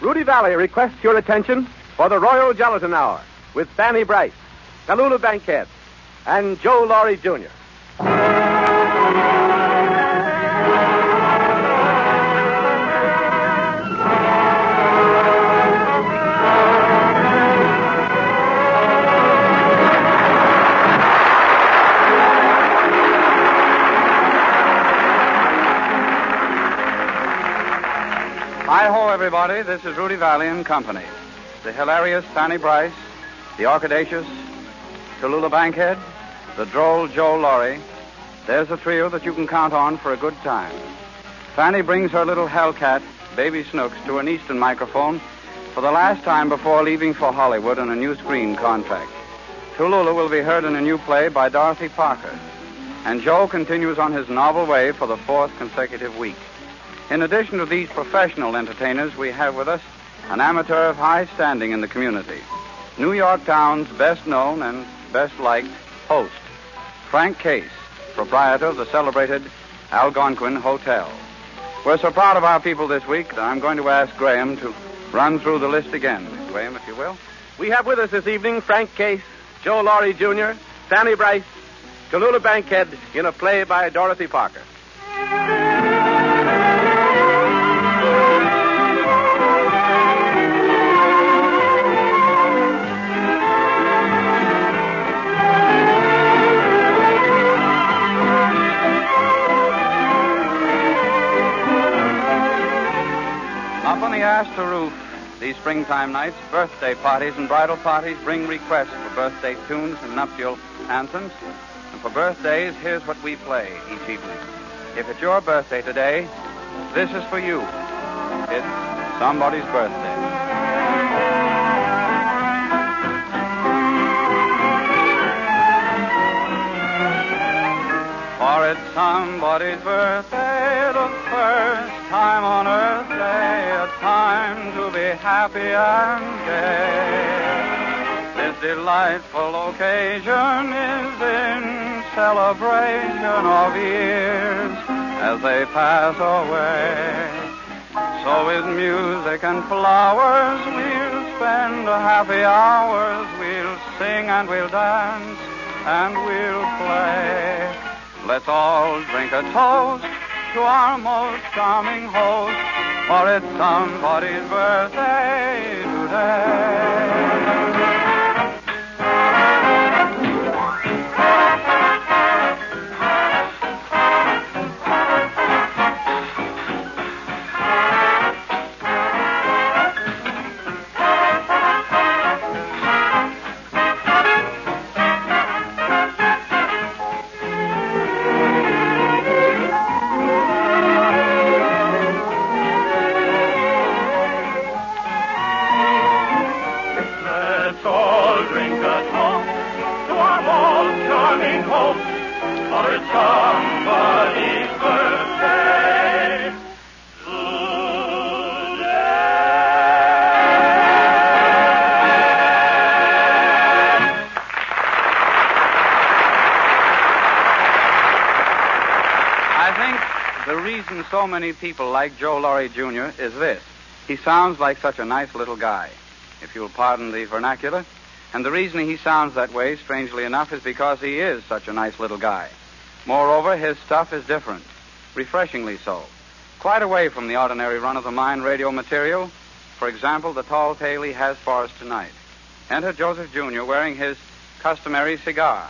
Rudy Vallée requests your attention for the Royal Gelatin Hour with Fanny Brice, Tallulah Bankhead, and Joe Laurie Jr. everybody. This is Rudy Vallée and Company. The hilarious Fanny Brice, the orchidaceous Tallulah Bankhead, the droll Joe Laurie. There's a trio that you can count on for a good time. Fanny brings her little hellcat, Baby Snooks, to an Eastern microphone for the last time before leaving for Hollywood on a new screen contract. Tallulah will be heard in a new play by Dorothy Parker. And Joe continues on his novel way for the fourth consecutive week. In addition to these professional entertainers, we have with us an amateur of high standing in the community. New York Town's best known and best liked host, Frank Case, proprietor of the celebrated Algonquin Hotel. We're so proud of our people this week that I'm going to ask Graham to run through the list again. Graham, if you will. We have with us this evening Frank Case, Joe Laurie Jr., Fanny Brice, Tallulah Bankhead in a play by Dorothy Parker. These springtime nights, birthday parties and bridal parties bring requests for birthday tunes and nuptial anthems. And for birthdays, here's what we play each evening. If it's your birthday today, this is for you. It's somebody's birthday. For it's somebody's birthday, the first time on earth day, time to be happy and gay. This delightful occasion is in celebration of years as they pass away. So with music and flowers we'll spend happy hours, we'll sing and we'll dance and we'll play. Let's all drink a toast to our most charming host, for it's somebody's birthday today. The reason so many people like Joe Laurie Jr. is this. He sounds like such a nice little guy, if you'll pardon the vernacular. And the reason he sounds that way, strangely enough, is because he is such a nice little guy. Moreover, his stuff is different, refreshingly so. Quite away from the ordinary run of the mind radio material. For example, the tall tale he has for us tonight. Enter Joseph Jr. wearing his customary cigar.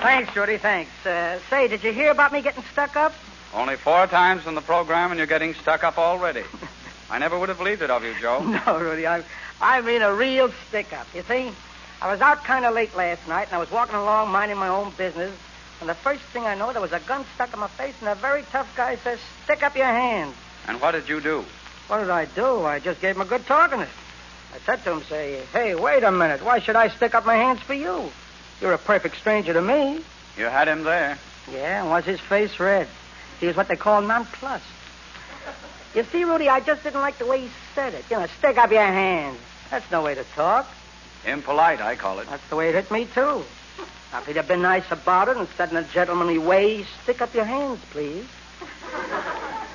Thanks, Rudy, thanks. Uh, say, did you hear about me getting stuck up? Only four times in the program and you're getting stuck up already. I never would have believed it of you, Joe. No, Rudy, I, I mean a real stick up. You see, I was out kind of late last night, and I was walking along minding my own business, and the first thing I know, there was a gun stuck in my face, and a very tough guy says, "Stick up your hand." And what did you do? What did I do? I just gave him a good talking. I said to him, "Say, hey, wait a minute. Why should I stick up my hands for you? You're a perfect stranger to me." You had him there. Yeah, and was his face red? He was what they call nonplussed. You see, Rudy, I just didn't like the way he said it. You know, stick up your hands. That's no way to talk. Impolite, I call it. That's the way it hit me, too. Now, if he'd have been nice about it and said in a gentlemanly way, stick up your hands, please.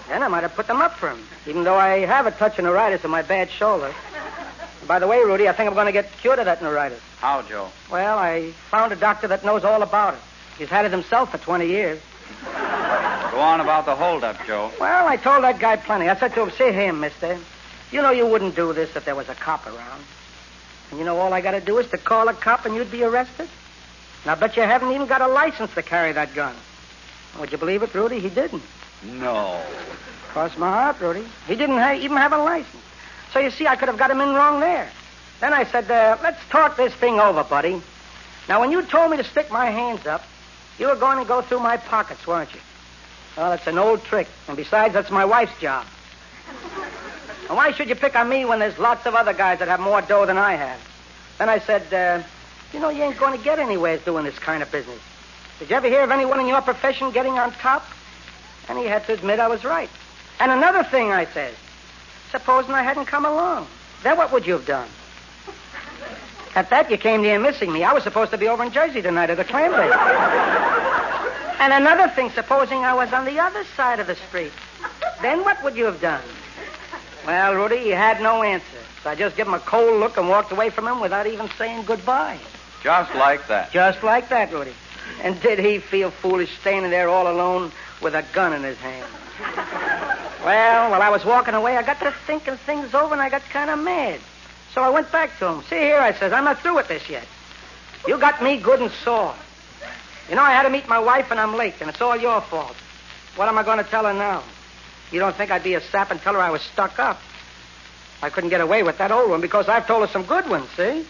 Then I might have put them up for him, even though I have a touch of neuritis in my bad shoulder. By the way, Rudy, I think I'm going to get cured of that neuritis. How, Joe? Well, I found a doctor that knows all about it. He's had it himself for 20 years. Go on about the holdup, Joe. Well, I told that guy plenty. I said to him, see here, mister. You know you wouldn't do this if there was a cop around. And you know all I got to do is to call a cop and you'd be arrested? And I bet you haven't even got a license to carry that gun. Would you believe it, Rudy? He didn't. No. Cross my heart, Rudy. He didn't ha- even have a license. So you see, I could have got him in wrong there. Then I said, uh, let's talk this thing over, buddy. Now, when you told me to stick my hands up, you were going to go through my pockets, weren't you? Well, it's an old trick. And besides, that's my wife's job. And why should you pick on me when there's lots of other guys that have more dough than I have? Then I said, uh, you know, you ain't going to get anywhere doing this kind of business. Did you ever hear of anyone in your profession getting on top? And he had to admit I was right. And another thing, I said, supposing I hadn't come along, then what would you have done? At that, you came near missing me. I was supposed to be over in Jersey tonight at the clam bake. and another thing, supposing I was on the other side of the street, then what would you have done? Well, Rudy, he had no answer. So I just gave him a cold look and walked away from him without even saying goodbye. Just like that. Just like that, Rudy. And did he feel foolish standing there all alone with a gun in his hand? Well, while I was walking away, I got to thinking things over and I got kind of mad. So I went back to him. See here, I says, I'm not through with this yet. You got me good and sore. You know, I had to meet my wife and I'm late, and it's all your fault. What am I going to tell her now? You don't think I'd be a sap and tell her I was stuck up? I couldn't get away with that old one because I've told her some good ones, see?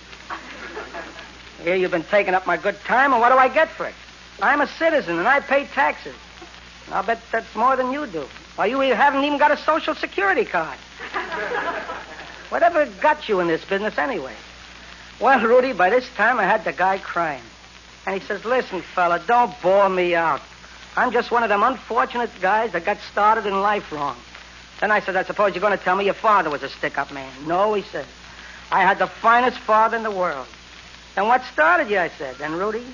Here you've been taking up my good time, and what do I get for it? I'm a citizen, and I pay taxes. I'll bet that's more than you do. Why, you haven't even got a Social Security card. Whatever got you in this business anyway? Well, Rudy, by this time I had the guy crying. And he says, listen, fella, don't bore me out. I'm just one of them unfortunate guys that got started in life wrong. Then I said, I suppose you're going to tell me your father was a stick-up man. No, he said. I had the finest father in the world. And what started you, I said. And Rudy,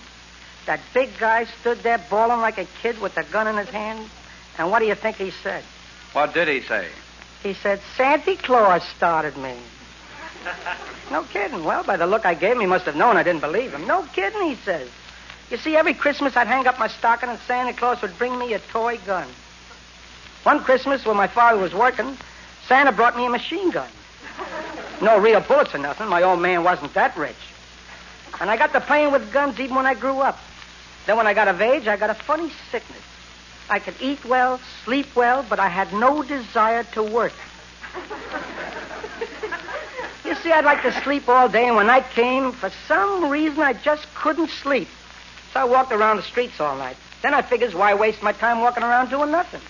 that big guy stood there bawling like a kid with a gun in his hand. And what do you think he said? What did he say? He said, Santa Claus started me. no kidding. Well, by the look I gave him, he must have known I didn't believe him. No kidding, he says. You see, every Christmas I'd hang up my stocking and Santa Claus would bring me a toy gun. One Christmas when my father was working, Santa brought me a machine gun. No real bullets or nothing. My old man wasn't that rich. And I got to playing with guns even when I grew up. Then when I got of age, I got a funny sickness. I could eat well, sleep well, but I had no desire to work. you see, I'd like to sleep all day, and when night came, for some reason, I just couldn't sleep. So I walked around the streets all night. Then I figures, why waste my time walking around doing nothing?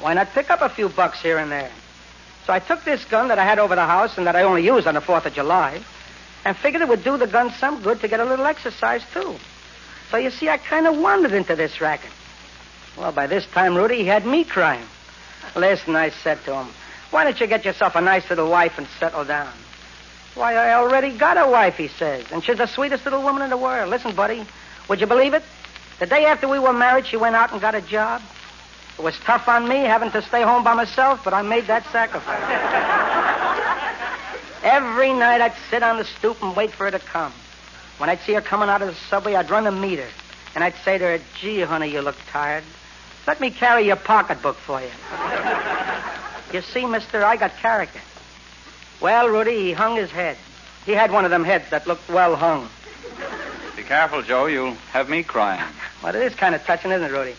Why not pick up a few bucks here and there? So I took this gun that I had over the house and that I only used on the 4th of July and figured it would do the gun some good to get a little exercise, too. So you see, I kind of wandered into this racket. Well, by this time, Rudy, he had me crying. Listen, I said to him, why don't you get yourself a nice little wife and settle down? Why, I already got a wife, he says, and she's the sweetest little woman in the world. Listen, buddy, would you believe it? The day after we were married, she went out and got a job. It was tough on me having to stay home by myself, but I made that sacrifice. Every night I'd sit on the stoop and wait for her to come. When I'd see her coming out of the subway, I'd run to meet her. And I'd say to her, gee, honey, you look tired. Let me carry your pocketbook for you. you see, mister, I got character. Well, Rudy, he hung his head. He had one of them heads that looked well hung. Be careful, Joe. You'll have me crying. Well, it is kind of touching, isn't it, Rudy?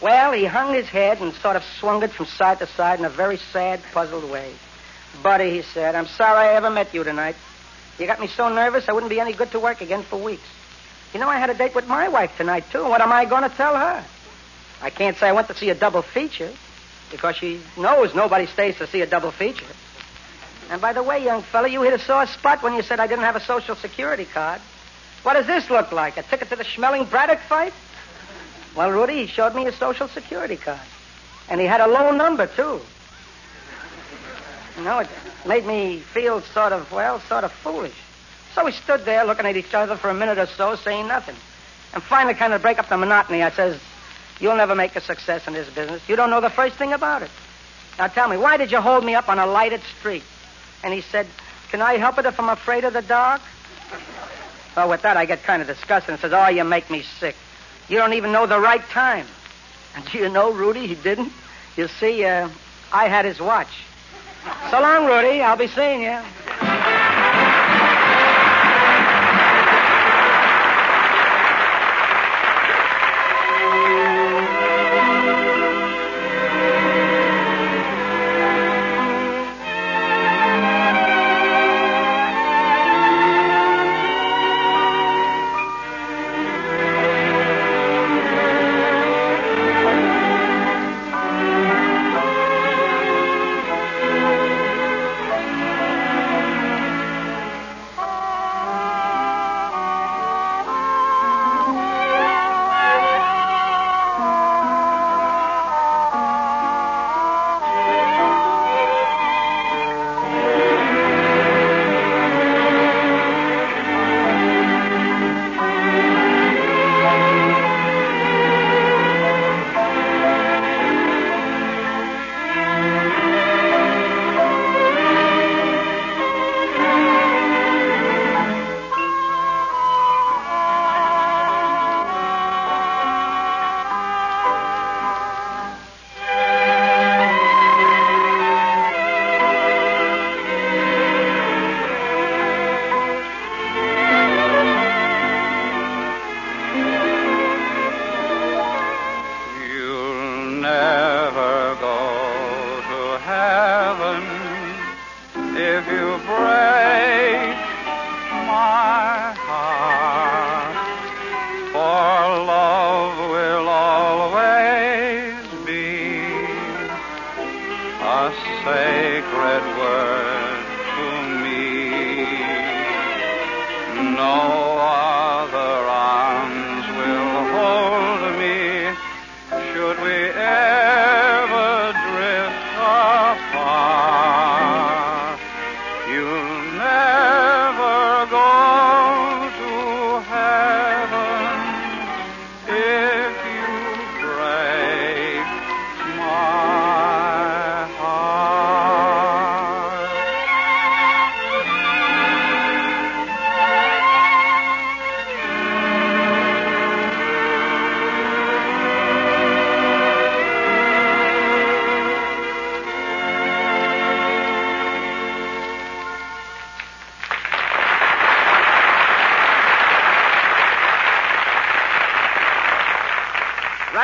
Well, he hung his head and sort of swung it from side to side in a very sad, puzzled way. Buddy, he said, I'm sorry I ever met you tonight. You got me so nervous I wouldn't be any good to work again for weeks. You know, I had a date with my wife tonight, too. What am I going to tell her? I can't say I went to see a double feature because she knows nobody stays to see a double feature. And by the way, young fella, you hit a sore spot when you said I didn't have a social security card. What does this look like? A ticket to the Schmeling Braddock fight? Well, Rudy, he showed me his social security card. And he had a low number, too. You know, it made me feel sort of, well, sort of foolish. So we stood there looking at each other for a minute or so, saying nothing. And finally, kind of break up the monotony, I says, You'll never make a success in this business. You don't know the first thing about it. Now tell me, why did you hold me up on a lighted street? And he said, Can I help it if I'm afraid of the dark? Well, with that, I get kind of disgusted and says, Oh, you make me sick. You don't even know the right time. And do you know, Rudy, he didn't? You see, uh, I had his watch. So long, Rudy. I'll be seeing you.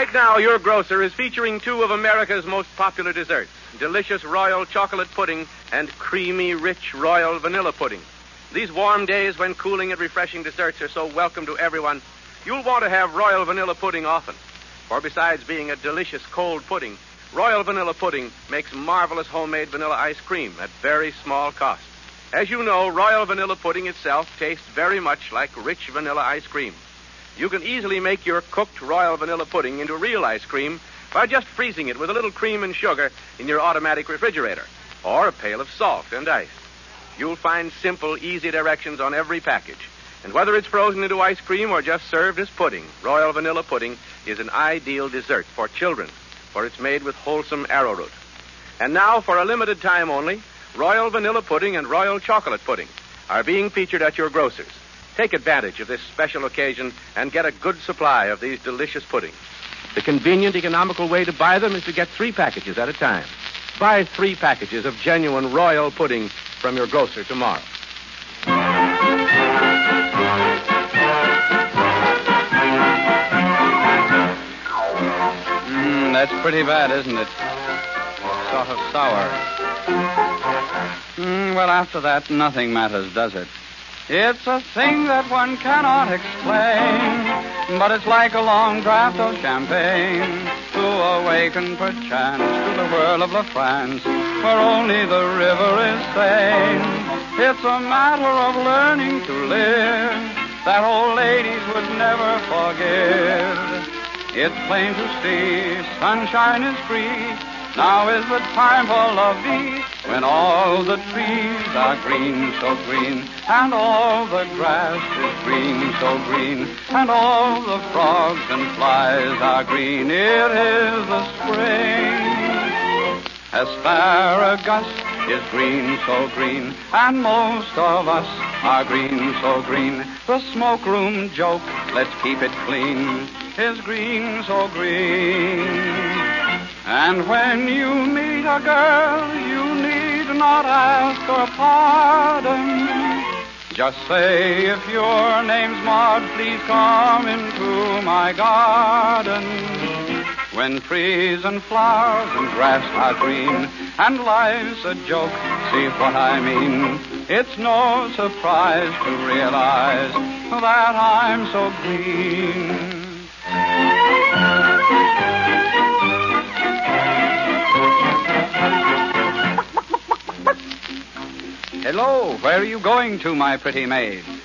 Right now, your grocer is featuring two of America's most popular desserts delicious royal chocolate pudding and creamy, rich royal vanilla pudding. These warm days when cooling and refreshing desserts are so welcome to everyone, you'll want to have royal vanilla pudding often. For besides being a delicious cold pudding, royal vanilla pudding makes marvelous homemade vanilla ice cream at very small cost. As you know, royal vanilla pudding itself tastes very much like rich vanilla ice cream. You can easily make your cooked royal vanilla pudding into real ice cream by just freezing it with a little cream and sugar in your automatic refrigerator or a pail of salt and ice. You'll find simple, easy directions on every package. And whether it's frozen into ice cream or just served as pudding, royal vanilla pudding is an ideal dessert for children, for it's made with wholesome arrowroot. And now, for a limited time only, royal vanilla pudding and royal chocolate pudding are being featured at your grocer's. Take advantage of this special occasion and get a good supply of these delicious puddings. The convenient, economical way to buy them is to get three packages at a time. Buy three packages of genuine royal pudding from your grocer tomorrow. Mm, that's pretty bad, isn't it? Sort of sour. Mm, well, after that, nothing matters, does it? It's a thing that one cannot explain, but it's like a long draught of champagne to awaken perchance to the whirl of La France, where only the river is sane. It's a matter of learning to live that old ladies would never forgive. It's plain to see sunshine is free Now is the time for lovey, when all the trees are green, so green, and all the grass is green, so green, and all the frogs and flies are green. It is the spring. Asparagus is green, so green, and most of us are green, so green. The smoke room joke, let's keep it clean, is green, so green. And when you meet a girl, you need not ask her pardon. Just say, if your name's Maud, please come into my garden. When trees and flowers and grass are green, and life's a joke, see what I mean. It's no surprise to realize that I'm so green. Hello, where are you going to, my pretty maid? Oh,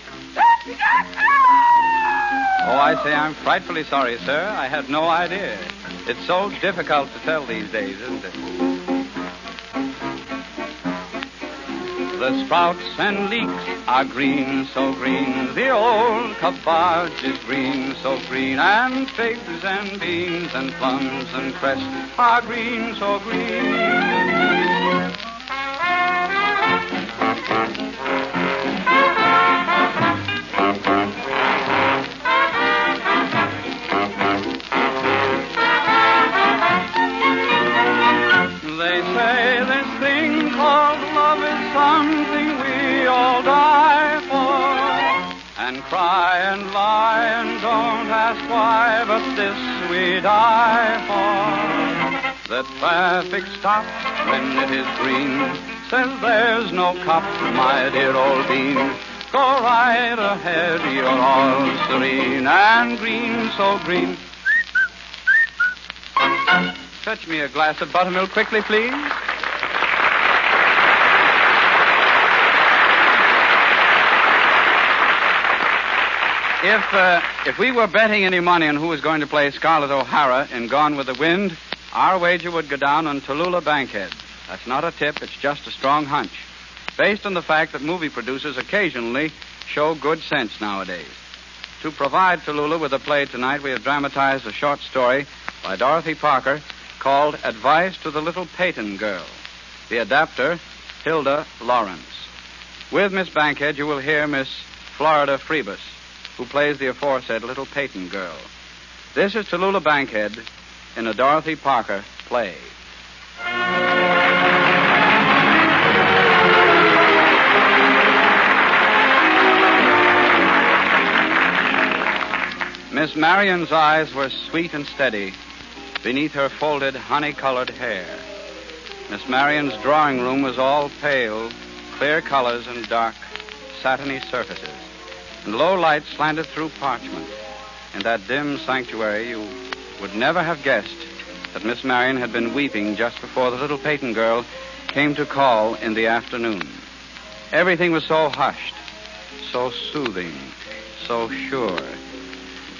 I say, I'm frightfully sorry, sir. I had no idea. It's so difficult to tell these days, isn't it? The sprouts and leeks are green, so green. The old cabbage is green, so green. And figs and beans and plums and cress are green, so green. Traffic stops when it is green. Says there's no cop, my dear old bean. Go right ahead, you're all serene and green, so green. Fetch me a glass of buttermilk quickly, please. If uh, if we were betting any money on who was going to play Scarlett O'Hara in Gone with the Wind, our wager would go down on Tallulah Bankhead. That's not a tip, it's just a strong hunch. Based on the fact that movie producers occasionally show good sense nowadays. To provide Tallulah with a play tonight, we have dramatized a short story by Dorothy Parker called Advice to the Little Peyton Girl. The adapter, Hilda Lawrence. With Miss Bankhead, you will hear Miss Florida Friebus, who plays the aforesaid Little Peyton Girl. This is Tallulah Bankhead in a Dorothy Parker play. Miss Marion's eyes were sweet and steady beneath her folded honey-colored hair. Miss Marion's drawing room was all pale, clear colors and dark, satiny surfaces, and low light slanted through parchment. In that dim sanctuary, you would never have guessed that Miss Marion had been weeping just before the little Peyton girl came to call in the afternoon. Everything was so hushed, so soothing, so sure.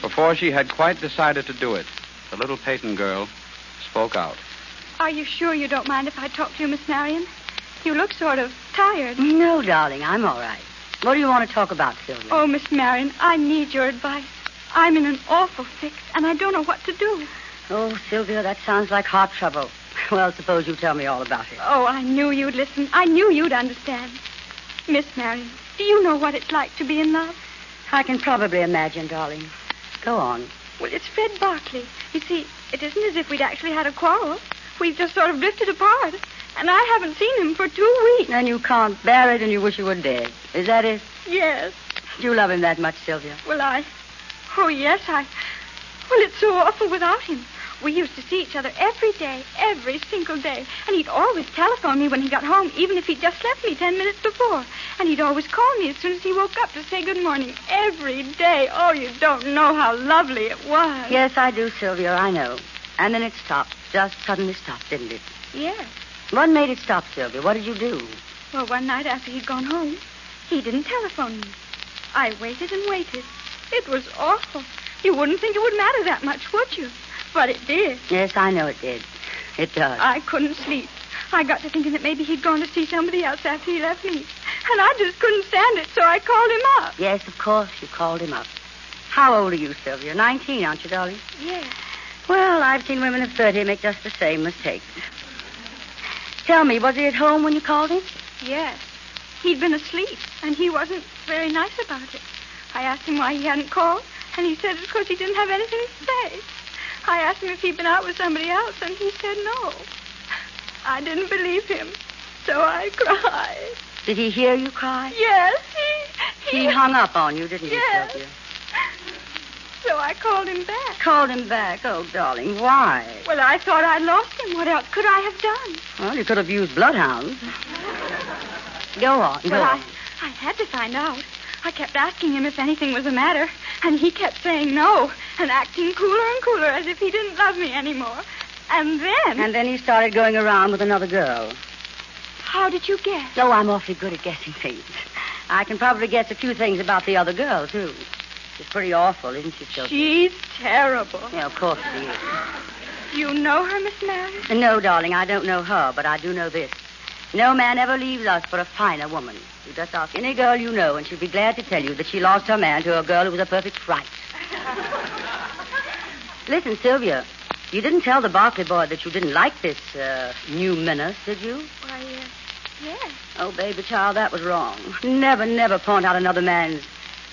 Before she had quite decided to do it, the little Peyton girl spoke out. Are you sure you don't mind if I talk to you, Miss Marion? You look sort of tired. No, darling, I'm all right. What do you want to talk about, Sylvia? Oh, Miss Marion, I need your advice. I'm in an awful fix, and I don't know what to do. Oh, Sylvia, that sounds like heart trouble. Well, suppose you tell me all about it. Oh, I knew you'd listen. I knew you'd understand. Miss Marion, do you know what it's like to be in love? I can probably imagine, darling. Go on. Well, it's Fred Barkley. You see, it isn't as if we'd actually had a quarrel. We've just sort of drifted apart. And I haven't seen him for two weeks. And you can't bear it and you wish you were dead. Is that it? Yes. Do you love him that much, Sylvia? Well, I. Oh, yes, I. Well, it's so awful without him. We used to see each other every day, every single day. And he'd always telephone me when he got home, even if he'd just left me ten minutes before. And he'd always call me as soon as he woke up to say good morning every day. Oh, you don't know how lovely it was. Yes, I do, Sylvia, I know. And then it stopped. Just suddenly stopped, didn't it? Yes. What made it stop, Sylvia? What did you do? Well, one night after he'd gone home, he didn't telephone me. I waited and waited. It was awful. You wouldn't think it would matter that much, would you? But it did. Yes, I know it did. It does. I couldn't sleep. I got to thinking that maybe he'd gone to see somebody else after he left me. And I just couldn't stand it, so I called him up. Yes, of course, you called him up. How old are you, Sylvia? Nineteen, aren't you, darling? Yes. Well, I've seen women of 30 make just the same mistakes. Tell me, was he at home when you called him? Yes. He'd been asleep, and he wasn't very nice about it. I asked him why he hadn't called, and he said it's because he didn't have anything to say. I asked him if he'd been out with somebody else, and he said no. I didn't believe him, so I cried. Did he hear you cry? Yes, he... He hung up on you, didn't he, Yes. Sylvia? So I called him back. Called him back. Oh, darling, why? Well, I thought I'd lost him. What else could I have done? Well, you could have used bloodhounds. Go on, go Well, on. I, I had to find out. I kept asking him if anything was the matter, and he kept saying no and acting cooler and cooler as if he didn't love me anymore. And then, And then he started going around with another girl. how did you guess? Oh, I'm awfully good at guessing things. I can probably guess a few things about the other girl, too. She's pretty awful, isn't she, Sylvia? She's terrible. Yeah, of course she is. You know her, Miss Mary? No, darling, I don't know her, but I do know this. No man ever leaves us for a finer woman. You just ask any girl you know, and she'll be glad to tell you that she lost her man to a girl who was a perfect fright. Listen, Sylvia, you didn't tell the Barclay boy that you didn't like this uh, new menace, did you? Why, uh, yes. Oh, baby child, that was wrong. Never, never point out another man's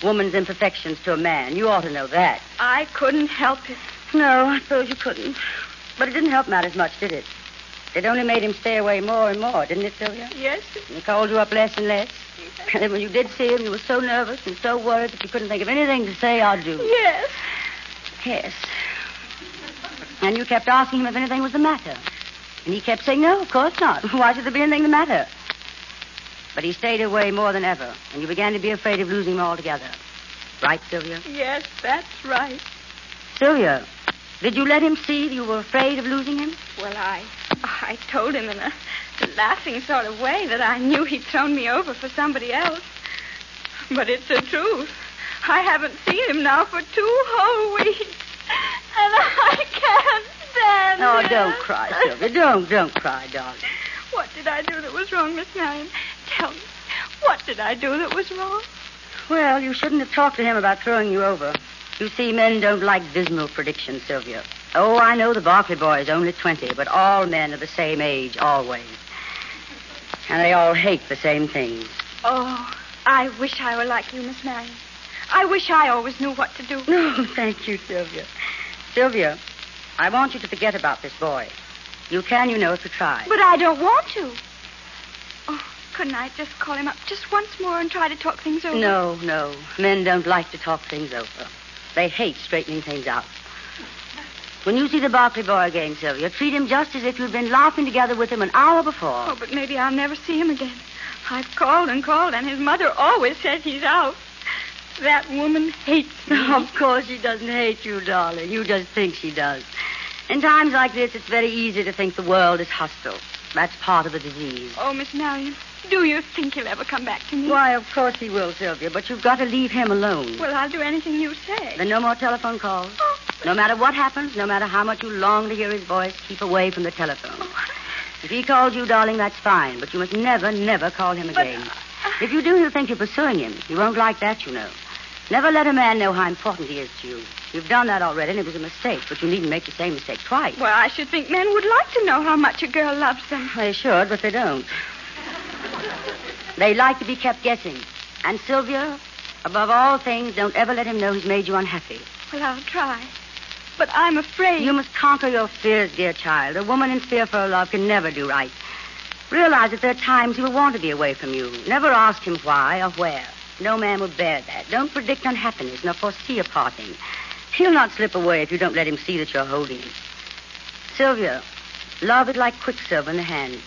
woman's imperfections to a man. You ought to know that. I couldn't help it. No, I suppose you couldn't. But it didn't help matters much, did it? It only made him stay away more and more, didn't it, Sylvia? Yes, He called you up less and less. Yes. And then when you did see him, you were so nervous and so worried that you couldn't think of anything to say or do. yes. Yes. And you kept asking him if anything was the matter. And he kept saying, no, of course not. Why should there be anything the matter? But he stayed away more than ever, and you began to be afraid of losing him altogether. Right, Sylvia? Yes, that's right. Sylvia, did you let him see that you were afraid of losing him? Well, I I told him in a laughing sort of way that I knew he'd thrown me over for somebody else. But it's the truth. I haven't seen him now for two whole weeks. And I can't stand Oh, it. don't cry, Sylvia. Don't, don't cry, darling. What did I do that was wrong, Miss Marion? Tell me. What did I do that was wrong? Well, you shouldn't have talked to him about throwing you over. You see, men don't like dismal predictions, Sylvia. Oh, I know the Barclay boy is only 20, but all men are the same age, always. And they all hate the same things. Oh, I wish I were like you, Miss Marion. I wish I always knew what to do. No, thank you, Sylvia. Sylvia, I want you to forget about this boy. You can, you know, if you try. But I don't want to. Oh, couldn't I just call him up just once more and try to talk things over? No, no. Men don't like to talk things over. They hate straightening things out. When you see the Barkley boy again, Sylvia, treat him just as if you'd been laughing together with him an hour before. Oh, but maybe I'll never see him again. I've called and called, and his mother always says he's out. That woman hates me. Of course she doesn't hate you, darling. You just think she does. In times like this, it's very easy to think the world is hostile. That's part of the disease. Oh, Miss Marion, do you think he'll ever come back to me? Why, of course he will, Sylvia, but you've got to leave him alone. Well, I'll do anything you say. Then no more telephone calls. Oh, No matter what happens, no matter how much you long to hear his voice, keep away from the telephone. If he calls you, darling, that's fine, but you must never, never call him But, again. uh, If you do, he'll think you're pursuing him. He won't like that, you know. Never let a man know how important he is to you. You've done that already, and it was a mistake, but you needn't make the same mistake twice. well, I should think men would like to know how much a girl loves them. They should, but they don't. They like to be kept guessing. And Sylvia, above all things, don't ever let him know he's made you unhappy. Well, I'll try. But I'm afraid. You must conquer your fears, dear child. A woman in fear for her love can never do right. Realize that there are times he will want to be away from you. Never ask him why or where. No man will bear that. Don't predict unhappiness nor foresee a parting. He'll not slip away if you don't let him see that you're holding him. Sylvia, love is like quicksilver in the hand.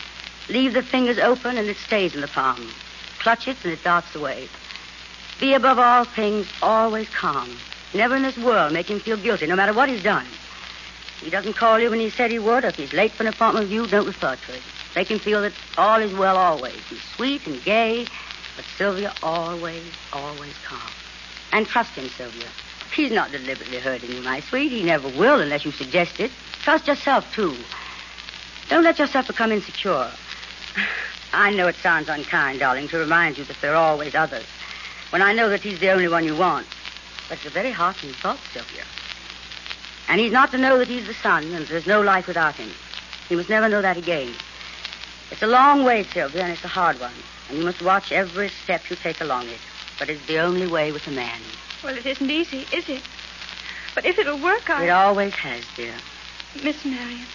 Leave the fingers open and it stays in the palm. Clutch it and it darts away. Be above all things always calm. Never in this world make him feel guilty, no matter what he's done. He doesn't call you when he said he would, or if he's late for an appointment with you, don't refer to it. Make him feel that all is well always. He's sweet and gay, but Sylvia always, always calm. And trust him, Sylvia. He's not deliberately hurting you, my sweet. He never will unless you suggest it. Trust yourself, too. Don't let yourself become insecure. I know it sounds unkind, darling, to remind you that there are always others. When I know that he's the only one you want. But it's a very heartening thought, Sylvia. And he's not to know that he's the son, and there's no life without him. He must never know that again. It's a long way, Sylvia, and it's a hard one. And you must watch every step you take along it. But it's the only way with a man. Well, it isn't easy, is it? But if it'll work, I. It always has, dear. Miss Marion,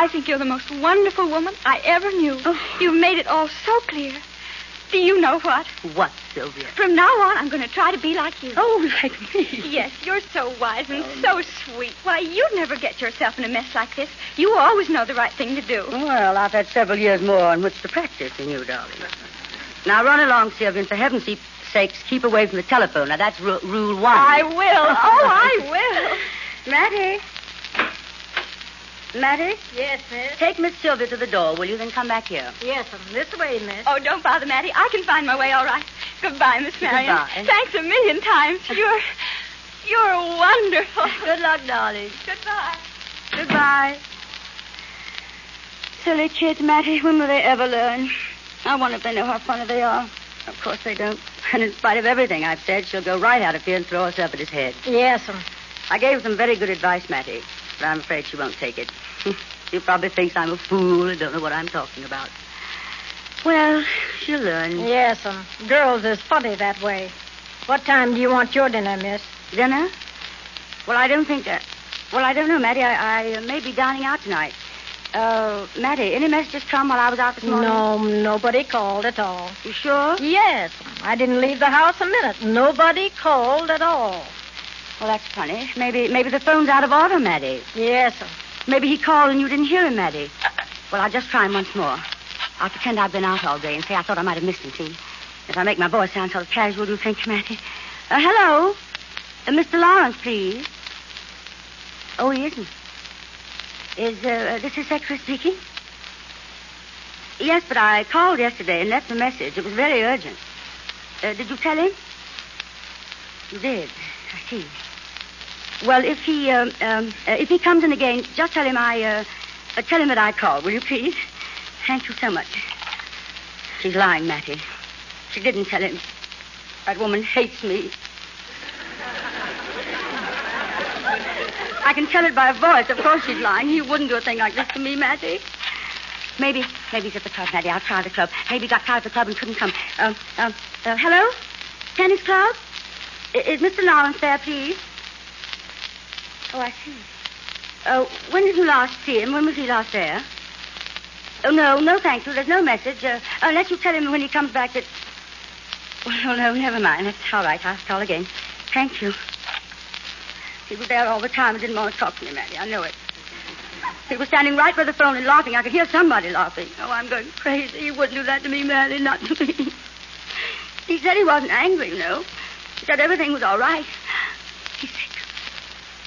I think you're the most wonderful woman I ever knew. Oh. You've made it all so clear. Do you know what? What, Sylvia? From now on, I'm going to try to be like you. Oh, like me. Yes, you're so wise and so sweet. Why, you'd never get yourself in a mess like this. You always know the right thing to do. Well, I've had several years more on which to practice than you, darling. Now run along, Sylvia, and for heaven's sake- sakes, keep away from the telephone. Now that's ru- rule one. I will. Oh, I will. Mattie. Mattie, Yes, miss. take Miss Sylvia to the door, will you? Then come back here. Yes, um, this way, miss. Oh, don't bother, Mattie. I can find my way all right. Goodbye, Miss Marion. Goodbye. Thanks a million times. You're, you're wonderful. Good luck, darling. Goodbye. Goodbye. Silly kids, Mattie. When will they ever learn? I wonder if they know how funny they are. Of course they don't. And in spite of everything I've said, she'll go right out of here and throw herself at his head. Yes, um. I gave some very good advice, Mattie, but I'm afraid she won't take it. she probably thinks I'm a fool and don't know what I'm talking about. Well, she'll learn. Yes, um. Girls is funny that way. What time do you want your dinner, miss? Dinner? Well, I don't think that. Well, I don't know, Mattie. I, I uh, may be dining out tonight. Uh, Mattie, any messages come while I was out this morning? No, nobody called at all. You sure? Yes, I didn't leave the house a minute. Nobody called at all. Well, that's funny. Maybe maybe the phone's out of order, Mattie. Yes, um. Maybe he called and you didn't hear him, Mattie. Well, I'll just try him once more. I'll pretend I've been out all day and say I thought I might have missed him, see? If I make my voice sound sort of casual, do you think, Mattie? Uh, hello? Uh, Mr. Lawrence, please. Oh, he isn't. Is uh, this his secretary speaking? Yes, but I called yesterday and left a message. It was very urgent. Uh, did you tell him? You did. I see. Well, if he um, um, uh, if he comes in again, just tell him I uh, uh, tell him that I called. Will you please? Thank you so much. She's lying, Mattie. She didn't tell him. That woman hates me. I can tell it by her voice. Of course she's lying. He wouldn't do a thing like this to me, Mattie. Maybe, maybe he's at the club, Mattie. I'll try the club. Maybe he got tired of the club and couldn't come. Um, um, uh, hello? Tennis club? I- Is Mr. Lawrence there, please? Oh, I see. Oh, when did you last see him? When was he last there? Oh, no, no, thank you. There's no message. Uh, unless you tell him when he comes back that... Well, no, never mind. That's all right. I'll call again. Thank you. He was there all the time and didn't want to talk to me, Mattie. I know it. He was standing right by the phone and laughing. I could hear somebody laughing. Oh, I'm going crazy. He wouldn't do that to me, Mattie. Not to me. He said he wasn't angry, you know. He said everything was all right. He's sick.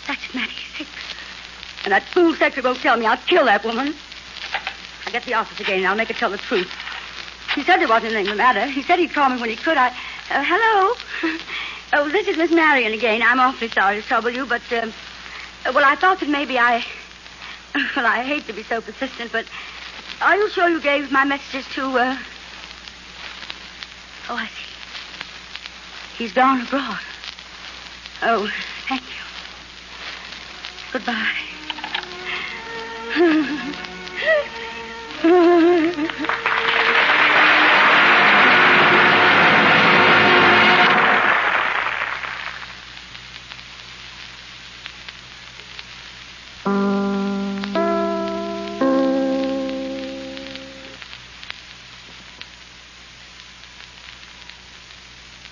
That's it, Mattie. He's sick. And that fool secretary won't tell me. I'll kill that woman. I'll get the office again and I'll make her tell the truth. He said there wasn't anything the matter. He said he'd call me when he could. I. Uh, hello? oh, this is Miss Marion again. I'm awfully sorry to trouble you, but. Uh, well, I thought that maybe I. Well, I hate to be so persistent, but. Are you sure you gave my messages to. Uh... Oh, I see. He's gone abroad. Oh, thank you. Goodbye.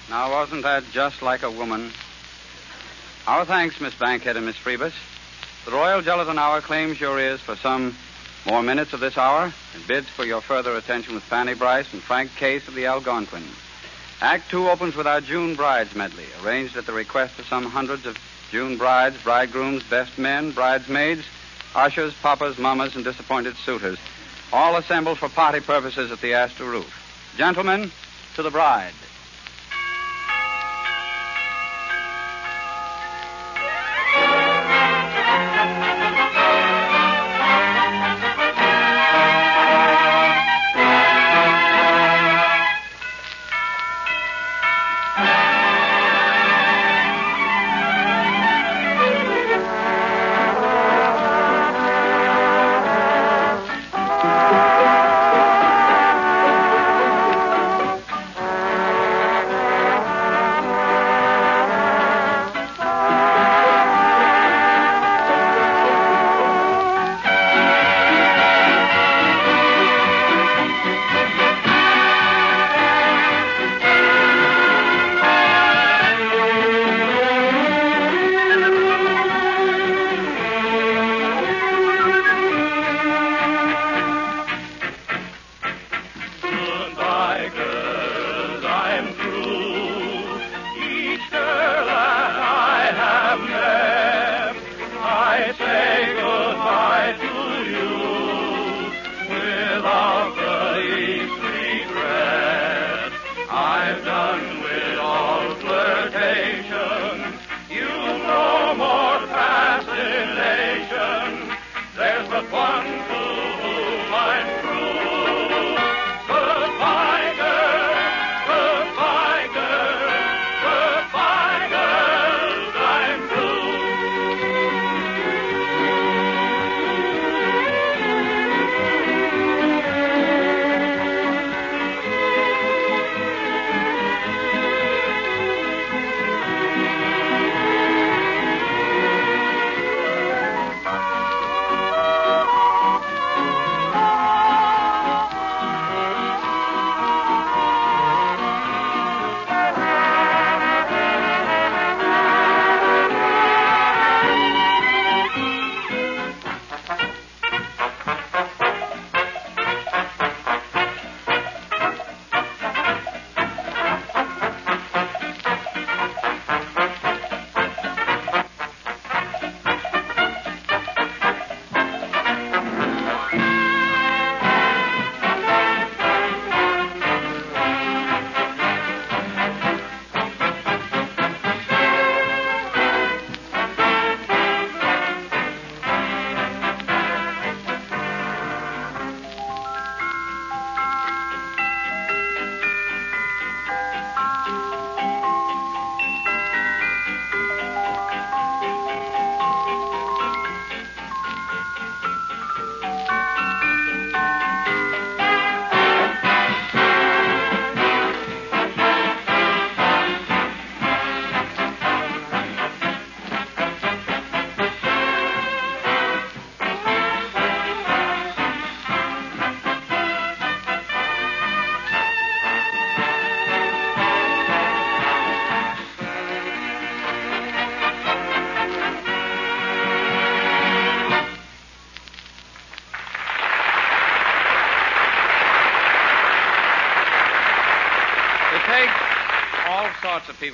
Now, wasn't that just like a woman? Our thanks, Miss Bankhead and Miss Friebus. The Royal Gelatin Hour claims your ears for some more minutes of this hour and bids for your further attention with Fanny Brice and Frank Case of the Algonquin. Act two opens with our June Brides medley, arranged at the request of some hundreds of June brides, bridegrooms, best men, bridesmaids, ushers, papas, mamas, and disappointed suitors, all assembled for party purposes at the Astor Roof. Gentlemen, to the bride.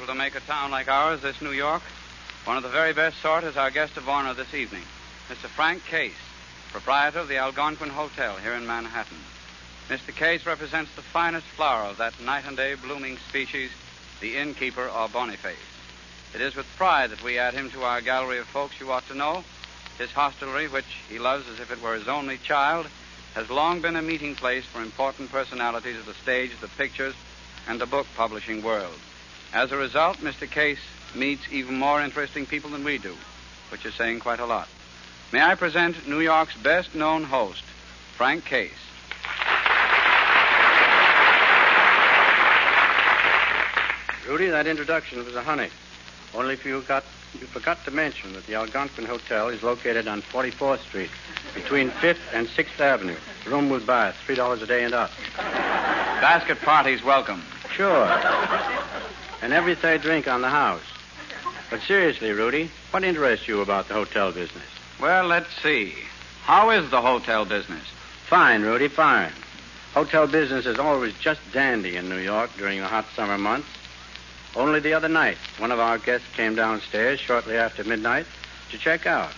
To make a town like ours, this New York. One of the very best sort is our guest of honor this evening, Mr. Frank Case, proprietor of the Algonquin Hotel here in Manhattan. Mr. Case represents the finest flower of that night and day blooming species, the innkeeper or boniface. It is with pride that we add him to our gallery of folks you ought to know. His hostelry, which he loves as if it were his only child, has long been a meeting place for important personalities of the stage, the pictures, and the book publishing world. As a result, Mr. Case meets even more interesting people than we do, which is saying quite a lot. May I present New York's best known host, Frank Case. Rudy, that introduction was a honey. Only if you got you forgot to mention that the Algonquin Hotel is located on 44th Street, between 5th and 6th Avenue. Room with bath, three dollars a day and up. Basket parties welcome. Sure. And every third drink on the house. But seriously, Rudy, what interests you about the hotel business? Well, let's see. How is the hotel business? Fine, Rudy, fine. Hotel business is always just dandy in New York during the hot summer months. Only the other night, one of our guests came downstairs shortly after midnight to check out.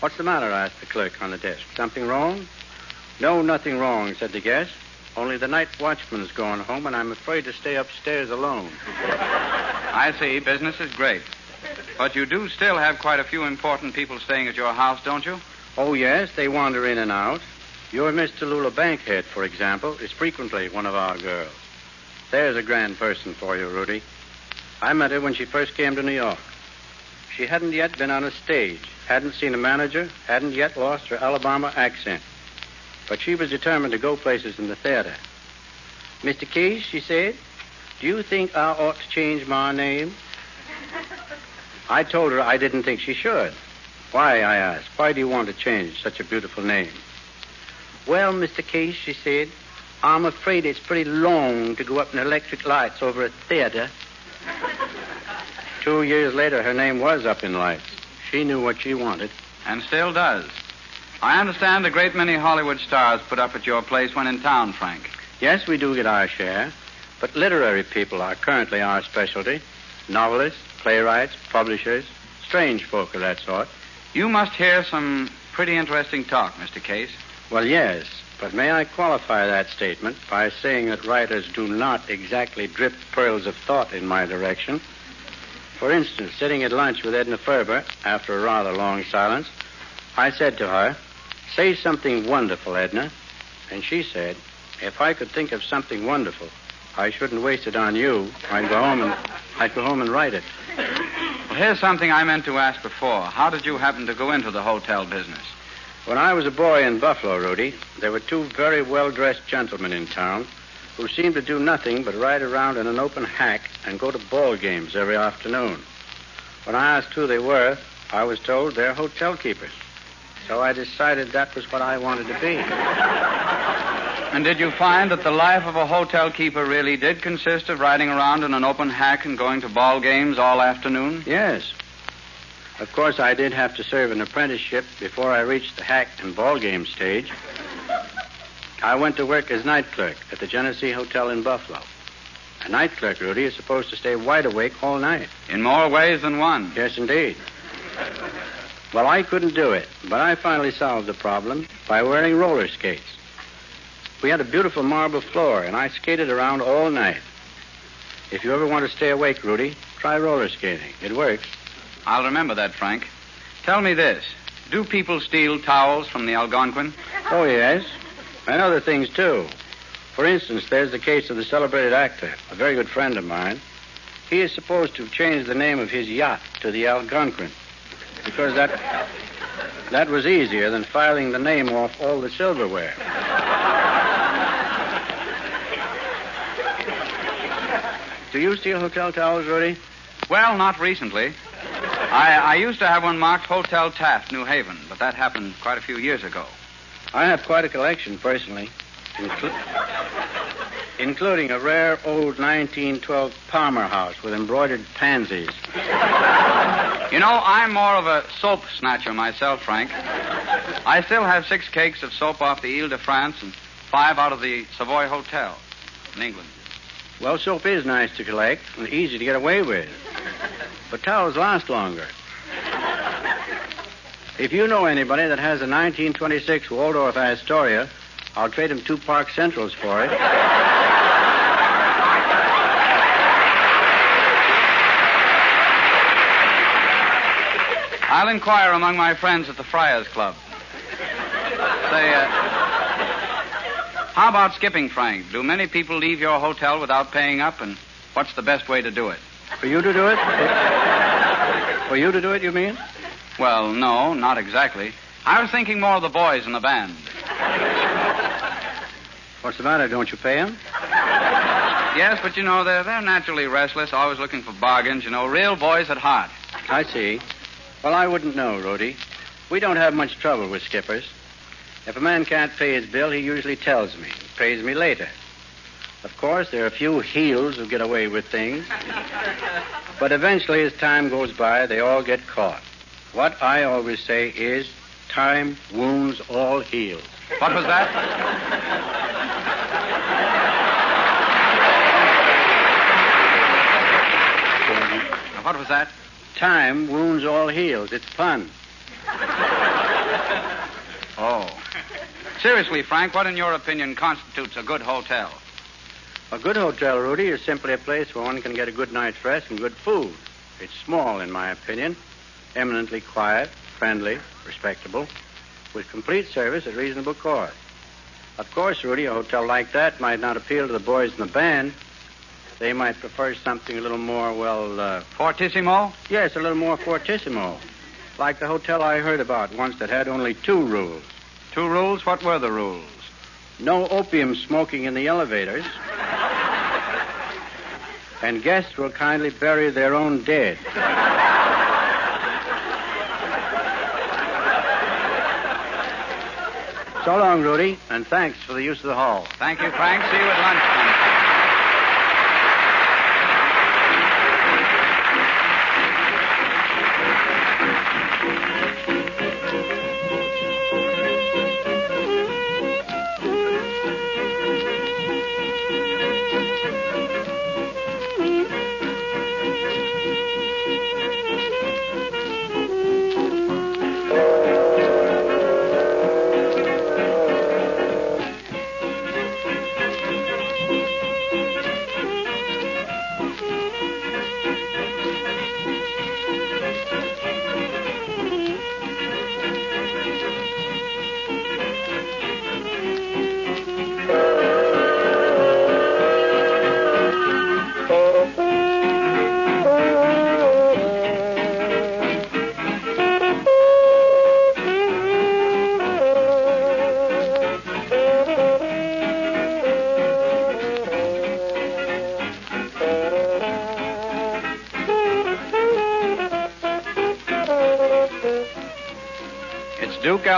What's the matter? asked the clerk on the desk. Something wrong? No, nothing wrong, said the guest. Only the night watchman's gone home, and I'm afraid to stay upstairs alone. I see. Business is great. But you do still have quite a few important people staying at your house, don't you? Oh, yes, they wander in and out. Your Miss Tallulah Bankhead, for example, is frequently one of our girls. There's a grand person for you, Rudy. I met her when she first came to New York. She hadn't yet been on a stage, hadn't seen a manager, hadn't yet lost her Alabama accent. But she was determined to go places in the theater. Mr. Case, she said, do you think I ought to change my name? I told her I didn't think she should. Why, I asked. Why do you want to change such a beautiful name? Well, Mr. Case, she said, I'm afraid it's pretty long to go up in electric lights over a theater. Two years later, her name was up in lights. She knew what she wanted. And still does. I understand a great many Hollywood stars put up at your place when in town, Frank. Yes, we do get our share, but literary people are currently our specialty. Novelists, playwrights, publishers, strange folk of that sort. You must hear some pretty interesting talk, Mr. Case. Well, yes, but may I qualify that statement by saying that writers do not exactly drip pearls of thought in my direction. For instance, sitting at lunch with Edna Ferber, after a rather long silence, I said to her, Say something wonderful, Edna. And she said, If I could think of something wonderful, I shouldn't waste it on you. I'd go home and I'd go home and write it. Well, here's something I meant to ask before. How did you happen to go into the hotel business? When I was a boy in Buffalo, Rudy, there were two very well dressed gentlemen in town who seemed to do nothing but ride around in an open hack and go to ball games every afternoon. When I asked who they were, I was told they're hotel keepers. So I decided that was what I wanted to be. And did you find that the life of a hotel keeper really did consist of riding around in an open hack and going to ball games all afternoon? Yes. Of course, I did have to serve an apprenticeship before I reached the hack and ball game stage. I went to work as night clerk at the Genesee Hotel in Buffalo. A night clerk, Rudy, is supposed to stay wide awake all night. In more ways than one. Yes, indeed. Well, I couldn't do it, but I finally solved the problem by wearing roller skates. We had a beautiful marble floor, and I skated around all night. If you ever want to stay awake, Rudy, try roller skating. It works. I'll remember that, Frank. Tell me this. Do people steal towels from the Algonquin? Oh, yes. And other things, too. For instance, there's the case of the celebrated actor, a very good friend of mine. He is supposed to have changed the name of his yacht to the Algonquin because that that was easier than filing the name off all the silverware. Do you steal hotel towels, Rudy? Well, not recently. I, I used to have one marked Hotel Taft, New Haven, but that happened quite a few years ago. I have quite a collection, personally, inclu- including a rare old 1912 Palmer house with embroidered pansies. You know, I'm more of a soap snatcher myself, Frank. I still have six cakes of soap off the Ile de France and five out of the Savoy Hotel in England. Well, soap is nice to collect and easy to get away with. But towels last longer. If you know anybody that has a 1926 Waldorf Astoria, I'll trade him two Park Centrals for it. I'll inquire among my friends at the Friars Club. Say, uh, how about skipping, Frank? Do many people leave your hotel without paying up, and what's the best way to do it? For you to do it? For you to do it, you mean? Well, no, not exactly. I was thinking more of the boys in the band. What's the matter? Don't you pay him? Yes, but you know, they're, they're naturally restless, always looking for bargains, you know, real boys at heart. I see. Well, I wouldn't know, Rudy. We don't have much trouble with skippers. If a man can't pay his bill, he usually tells me, pays me later. Of course, there are a few heels who get away with things. But eventually, as time goes by, they all get caught. What I always say is, time wounds all heels. What was that? What was that? Time wounds all heels. It's fun. Oh. Seriously, Frank, what in your opinion constitutes a good hotel? A good hotel, Rudy, is simply a place where one can get a good night's rest and good food. It's small, in my opinion, eminently quiet, friendly, respectable, with complete service at reasonable cost. Of course, Rudy, a hotel like that might not appeal to the boys in the band. They might prefer something a little more, well, uh, Fortissimo? yes, a little more fortissimo. Like the hotel I heard about once that had only two rules. Two rules? What were the rules? No opium smoking in the elevators. and guests will kindly bury their own dead. so long, Rudy, and thanks for the use of the hall. Thank you, Frank. See you at lunchtime.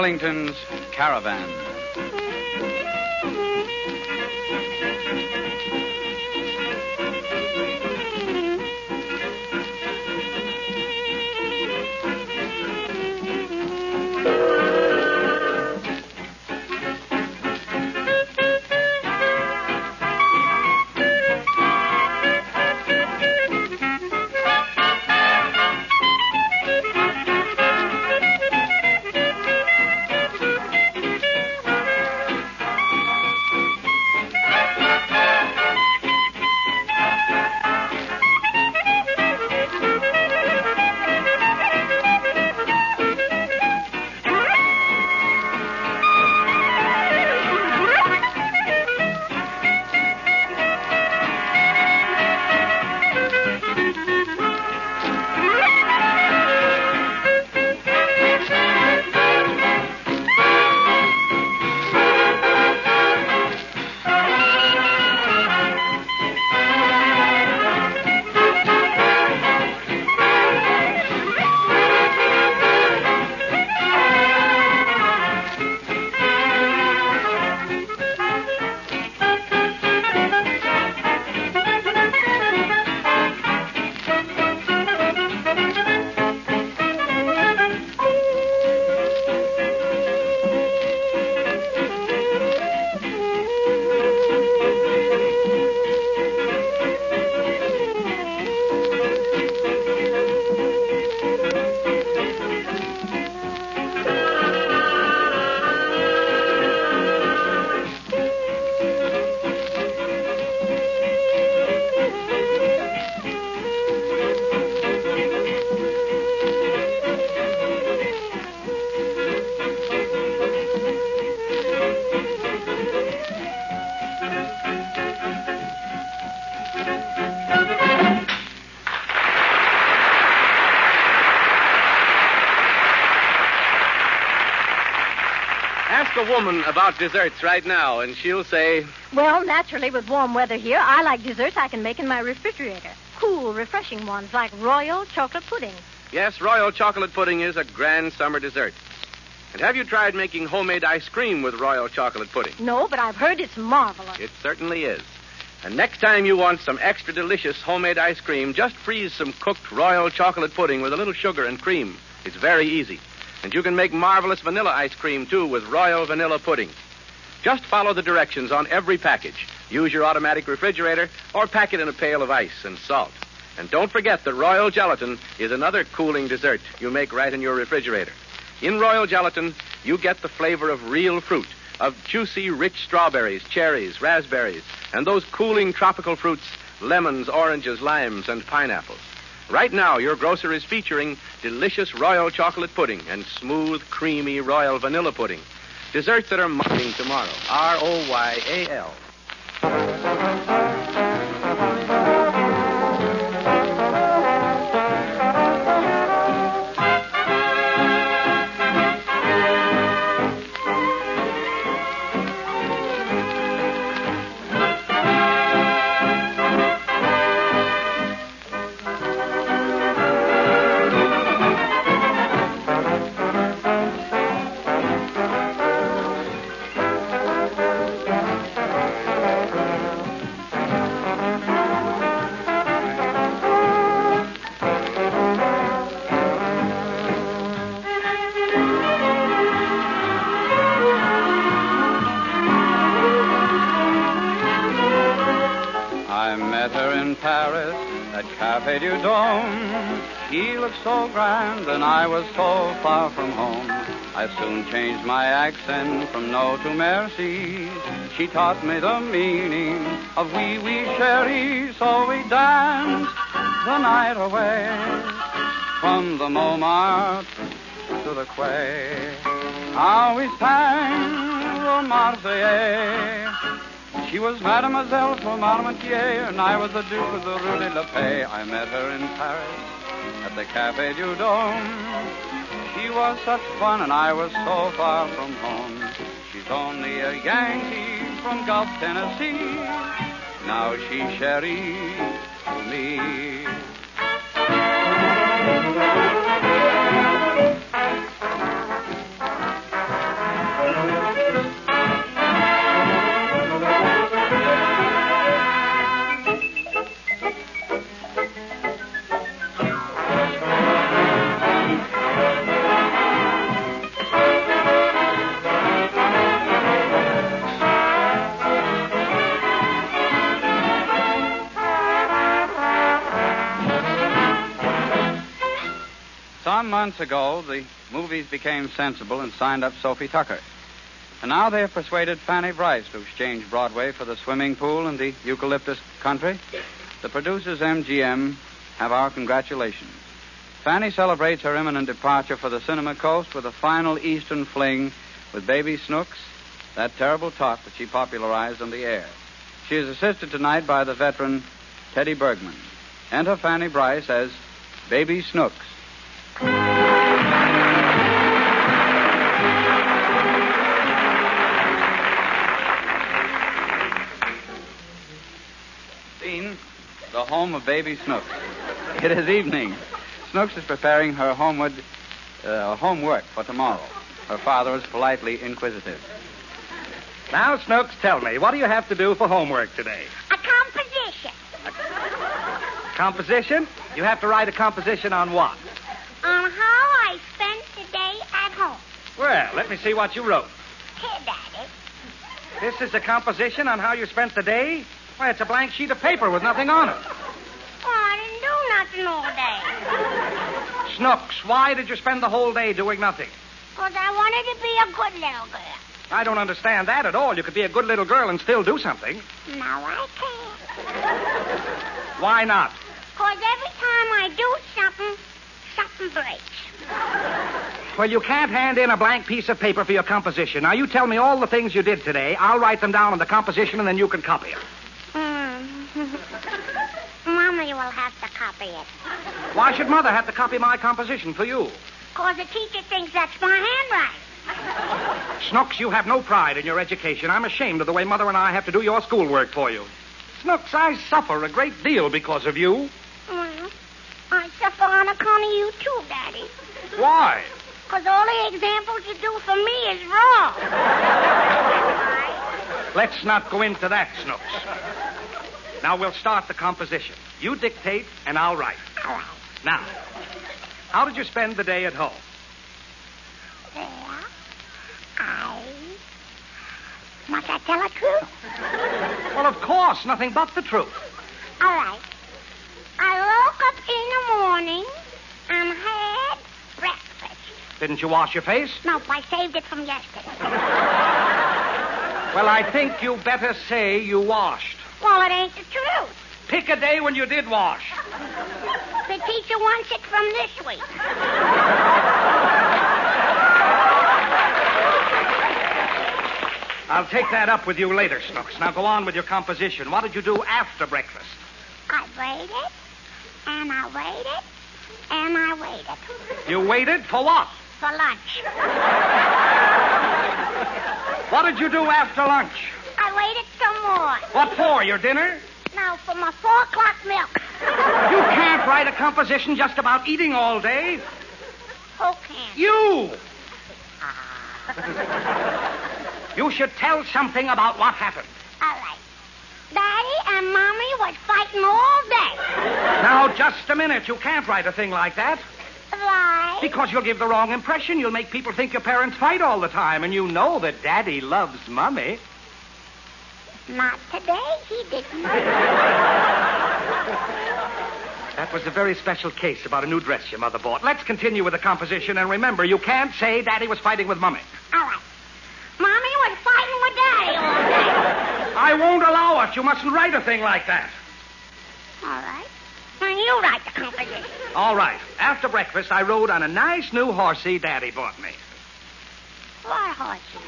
Ellington's Caravan. About desserts right now, and she'll say, Well, naturally, with warm weather here, I like desserts I can make in my refrigerator. Cool, refreshing ones like royal chocolate pudding. Yes, royal chocolate pudding is a grand summer dessert. And have you tried making homemade ice cream with royal chocolate pudding? No, but I've heard it's marvelous. It certainly is. And next time you want some extra delicious homemade ice cream, just freeze some cooked royal chocolate pudding with a little sugar and cream. It's very easy. And you can make marvelous vanilla ice cream, too, with royal vanilla pudding. Just follow the directions on every package. Use your automatic refrigerator or pack it in a pail of ice and salt. And don't forget that royal gelatin is another cooling dessert you make right in your refrigerator. In royal gelatin, you get the flavor of real fruit, of juicy, rich strawberries, cherries, raspberries, and those cooling tropical fruits, lemons, oranges, limes, and pineapples. Right now, your grocer is featuring delicious royal chocolate pudding and smooth, creamy royal vanilla pudding. Desserts that are mine tomorrow. R O Y A L. Du Dome. He looked so grand and I was so far from home. I soon changed my accent from no to merci. She taught me the meaning of wee wee chérie, so we danced the night away from the Montmartre to the quay. How we sang the Marseillaise. She was Mademoiselle from Armentières, and I was the Duke of the Rue de la Paix. I met her in Paris at the Cafe du Dome. She was such fun, and I was so far from home. She's only a Yankee from Gulf, Tennessee. Now she's Sherry to me. Some months ago, the movies became sensible and signed up Sophie Tucker. And now they have persuaded Fanny Brice to exchange Broadway for the swimming pool and the eucalyptus country. The producers, MGM, have our congratulations. Fanny celebrates her imminent departure for the cinema coast with a final eastern fling with Baby Snooks, that terrible tot that she popularized on the air. She is assisted tonight by the veteran Teddy Bergman. Enter Fanny Brice as Baby Snooks. Home of baby Snooks. It is evening. Snooks is preparing her homeward uh, homework for tomorrow. Her father is politely inquisitive. Now, Snooks, tell me, what do you have to do for homework today? A composition A Composition? You have to write a composition on what? on how I spent the day at home. Well, let me see what you wrote. Here, Daddy. This is a composition on how you spent the day? Why, it's a blank sheet of paper with nothing on it. Oh, I didn't do nothing all day. Snooks, why did you spend the whole day doing nothing? Because I wanted to be a good little girl. I don't understand that at all. You could be a good little girl and still do something. No, I can't. Why not? Because every time I do something, something breaks. Well, you can't hand in a blank piece of paper for your composition. Now, you tell me all the things you did today. I'll write them down on the composition, and then you can copy it. Hmm. Mommy will have to copy it. Why should Mother have to copy my composition for you? Because the teacher thinks that's my handwriting. Snooks, you have no pride in your education. I'm ashamed of the way Mother and I have to do your schoolwork for you. Snooks, I suffer a great deal because of you. Well, I suffer on account of you, too, Daddy. Why? Because all the examples you do for me is wrong. Let's not go into that, Snooks. Now we'll start the composition. You dictate, and I'll write. Now, how did you spend the day at home? There. I. Must I tell the truth? Well, of course, nothing but the truth. All right. I woke up in the morning and had breakfast. Didn't you wash your face? Nope, I saved it from yesterday. Well, I think you better say you washed. Well, it ain't the truth. Pick a day when you did wash. The teacher wants it from this week. I'll take that up with you later, Snooks. Now go on with your composition. What did you do after breakfast? I waited, and I waited, and I waited You waited for what? for lunch. What did you do after lunch? I waited some more. What for? Your dinner? Now for my four o'clock milk. You can't write a composition just about eating all day. Who can? You! You should tell something about what happened. All right. Daddy and Mommy was fighting all day. Now, just a minute. You can't write a thing like that. Why? Because you'll give the wrong impression. You'll make people think your parents fight all the time, and you know that Daddy loves Mummy. Not today, he didn't. That was a very special case about a new dress your mother bought. Let's continue with the composition, and remember, you can't say Daddy was fighting with Mummy. All right. Mommy was fighting with Daddy all day. I won't allow it. You mustn't write a thing like that. All right. Then you write the composition. All right. After breakfast, I rode on a nice new horsey Daddy bought me. What horsey?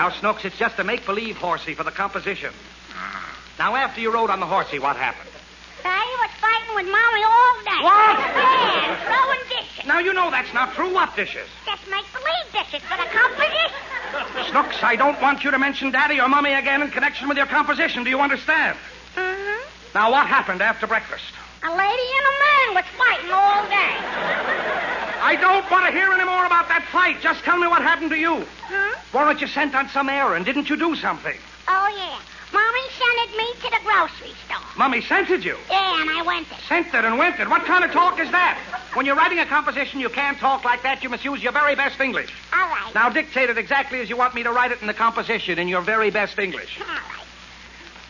Now, Snooks, it's just a make-believe horsey for the composition. Now, after you rode on the horsey, what happened? Daddy was fighting with Mommy all day. What? Yeah, throwing dishes. Now, you know that's not true. What dishes? Just make believe dishes for the composition. Snooks, I don't want you to mention Daddy or Mummy again in connection with your composition. Do you understand? Mm-hmm. Now, what happened after breakfast? A lady and a man was fighting all day. I don't want to hear any more about that fight. Just tell me what happened to you. Weren't you sent on some errand? Didn't you do something? Oh, yeah. Mommy sent me to the grocery store. Mummy sent it you. Yeah, and I went it and went it. What kind of talk is that? When you're writing a composition, you can't talk like that. You must use your very best English. All right. Now dictate it exactly as you want me to write it in the composition in your very best English. All right.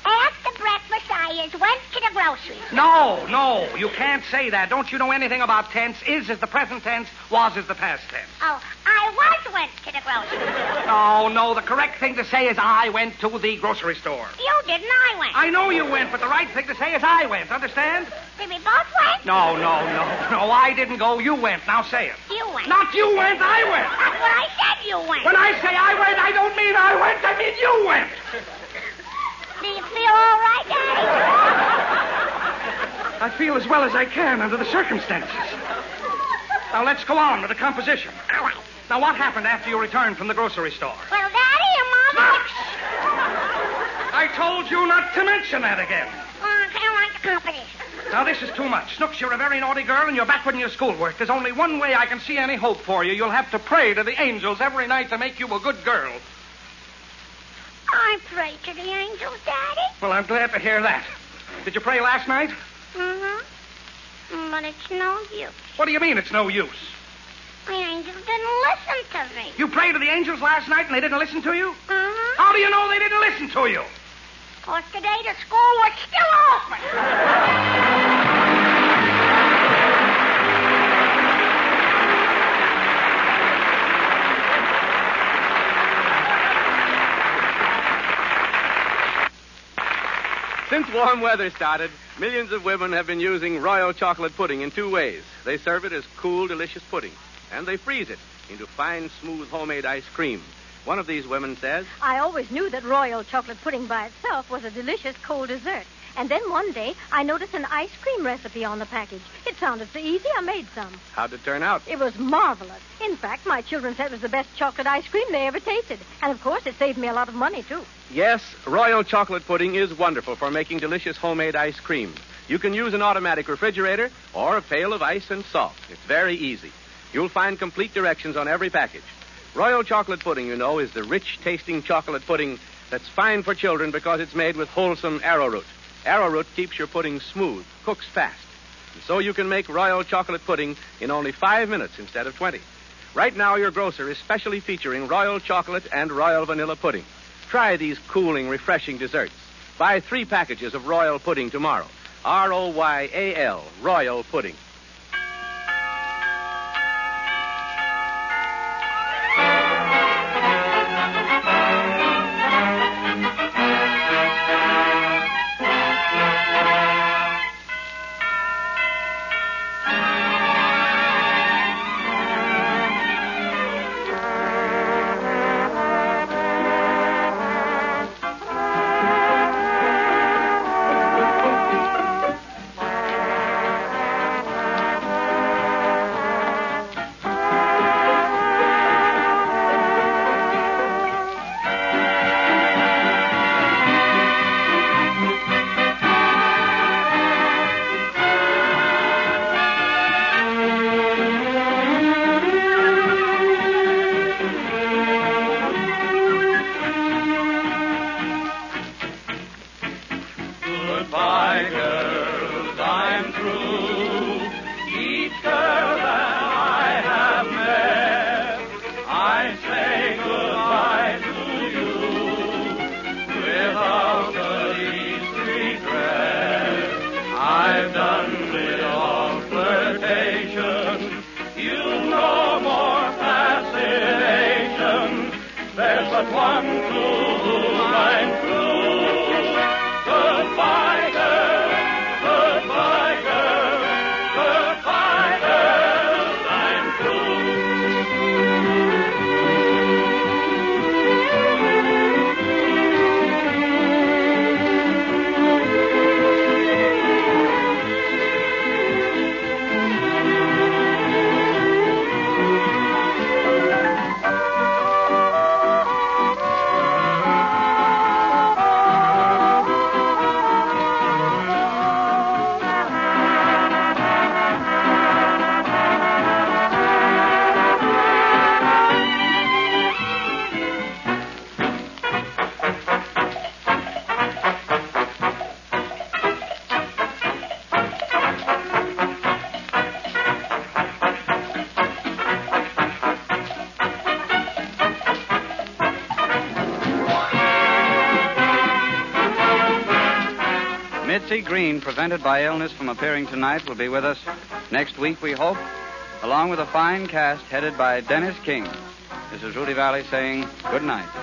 After breakfast, I just went to the grocery store. No, no, you can't say that. Don't you know anything about tense? Is is the present tense, was is the past tense. Oh, I was went to the grocery store. No, no, the correct thing to say is I went to the grocery store. You didn't, I went. I know you went, but the right thing to say is I went. Understand? Did we both went? No, no, no, no. I didn't go. You went. Now say it. You went. Not you went. I went. That's what I said you went. When I say I went, I don't mean I went. I mean you went. Do you feel all right, Daddy? I feel as well as I can under the circumstances. Now let's go on with the composition. All right. Now what happened after you returned from the grocery store? Well, Daddy and Mama... Ah! I told you not to mention that again. Oh, I can't write the composition. Now, this is too much. Snooks, you're a very naughty girl, and you're backward in your schoolwork. There's only one way I can see any hope for you. You'll have to pray to the angels every night to make you a good girl. I pray to the angels, Daddy. Well, I'm glad to hear that. Did you pray last night? Mm-hmm. But it's no use. What do you mean it's no use? The angels didn't listen to me. You prayed to the angels last night and they didn't listen to you? Mm-hmm. How do you know they didn't listen to you? Because today the school was still open. Since warm weather started, millions of women have been using royal chocolate pudding in two ways. They serve it as cool, delicious pudding, and they freeze it into fine, smooth homemade ice cream. One of these women says, I always knew that royal chocolate pudding by itself was a delicious cold dessert. And then one day, I noticed an ice cream recipe on the package. It sounded so easy, I made some. How'd it turn out? It was marvelous. In fact, my children said it was the best chocolate ice cream they ever tasted. And of course, it saved me a lot of money, too. Yes, Royal Chocolate Pudding is wonderful for making delicious homemade ice cream. You can use an automatic refrigerator or a pail of ice and salt. It's very easy. You'll find complete directions on every package. Royal Chocolate Pudding, you know, is the rich tasting chocolate pudding that's fine for children because it's made with wholesome arrowroot. Arrowroot keeps your pudding smooth, cooks fast. And so you can make Royal Chocolate Pudding in only five minutes instead of 20. Right now, your grocer is specially featuring Royal Chocolate and Royal Vanilla Pudding. Try these cooling, refreshing desserts. Buy three packages of Royal Pudding tomorrow. R O Y A L, Royal Pudding. Prevented by illness from appearing tonight, will be with us next week, we hope, along with a fine cast headed by Dennis King. This is Rudy Vallée saying good night.